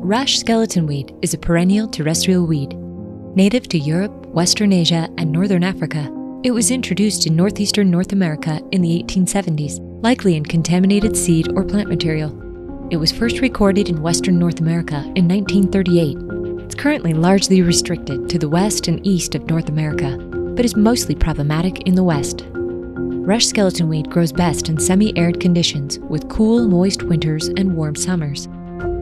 Rush skeleton weed is a perennial terrestrial weed. Native to Europe, Western Asia, and Northern Africa, it was introduced in northeastern North America in the 1870s, likely in contaminated seed or plant material. It was first recorded in Western North America in 1938. It's currently largely restricted to the west and east of North America, but is mostly problematic in the west. Rush skeleton weed grows best in semi arid conditions with cool, moist winters and warm summers.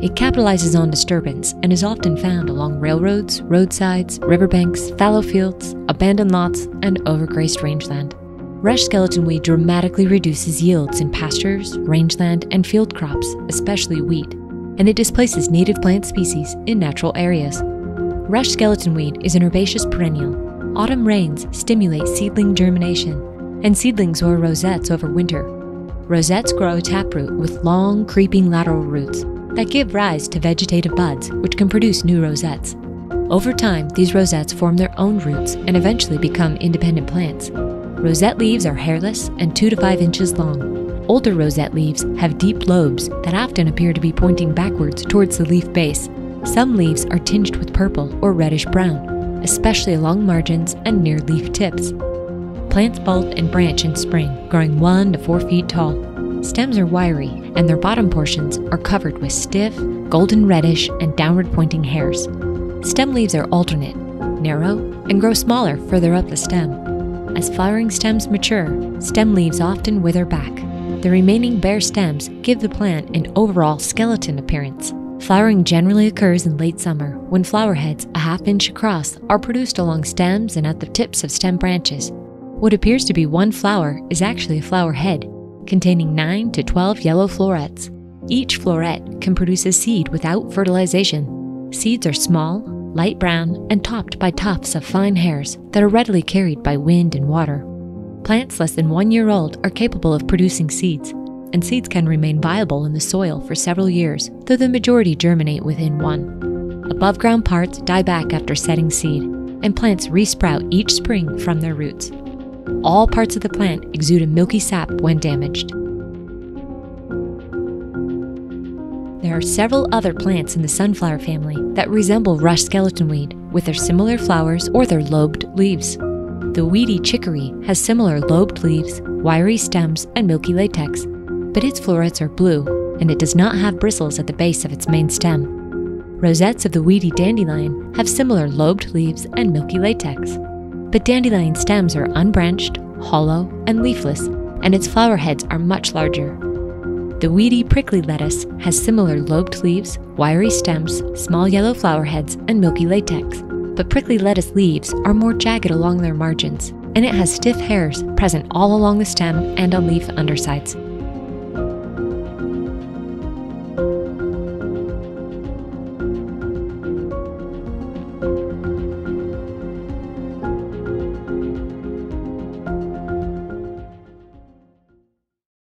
It capitalizes on disturbance and is often found along railroads, roadsides, riverbanks, fallow fields, abandoned lots, and overgrazed rangeland. Rush skeleton weed dramatically reduces yields in pastures, rangeland, and field crops, especially wheat, and it displaces native plant species in natural areas. Rush skeleton weed is an herbaceous perennial. Autumn rains stimulate seedling germination, and seedlings or rosettes overwinter. Rosettes grow a taproot with long, creeping lateral roots that give rise to vegetative buds, which can produce new rosettes. Over time, these rosettes form their own roots and eventually become independent plants. Rosette leaves are hairless and 2 to 5 inches long. Older rosette leaves have deep lobes that often appear to be pointing backwards towards the leaf base. Some leaves are tinged with purple or reddish brown, especially along margins and near leaf tips. Plants bulb and branch in spring, growing 1 to 4 feet tall. Stems are wiry, and their bottom portions are covered with stiff, golden reddish, and downward pointing hairs. Stem leaves are alternate, narrow, and grow smaller further up the stem. As flowering stems mature, stem leaves often wither back. The remaining bare stems give the plant an overall skeleton appearance. Flowering generally occurs in late summer when flower heads a half inch across are produced along stems and at the tips of stem branches. What appears to be one flower is actually a flower head, containing 9 to 12 yellow florets. Each floret can produce a seed without fertilization. Seeds are small, light brown, and topped by tufts of fine hairs that are readily carried by wind and water. Plants less than one year old are capable of producing seeds, and seeds can remain viable in the soil for several years, though the majority germinate within one. Above ground parts die back after setting seed, and plants resprout each spring from their roots. All parts of the plant exude a milky sap when damaged. There are several other plants in the sunflower family that resemble rush skeleton weed with their similar flowers or their lobed leaves. The weedy chicory has similar lobed leaves, wiry stems, and milky latex, but its florets are blue and it does not have bristles at the base of its main stem. Rosettes of the weedy dandelion have similar lobed leaves and milky latex but dandelion stems are unbranched, hollow, and leafless, and its flower heads are much larger. The weedy prickly lettuce has similar lobed leaves, wiry stems, small yellow flower heads, and milky latex, but prickly lettuce leaves are more jagged along their margins, and it has stiff hairs present all along the stem and on leaf undersides.